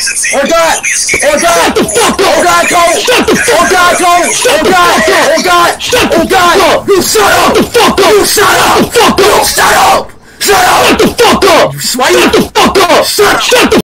Oh god! Oh god! Shut the fuck up! Oh god, Cole! Shut the fuck up! Oh god, Cole! Oh, oh god! Shut the oh, fuck up! You shut up! the fuck up! You shut up! The Fuck up! Shut up! Shut up! Shut the fuck up! Why you? Shut the fuck up! Shut up! Shut the